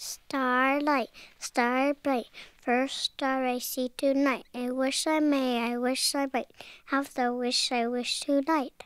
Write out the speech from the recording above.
Starlight, star bright, first star I see tonight. I wish I may, I wish I might have the wish I wish tonight.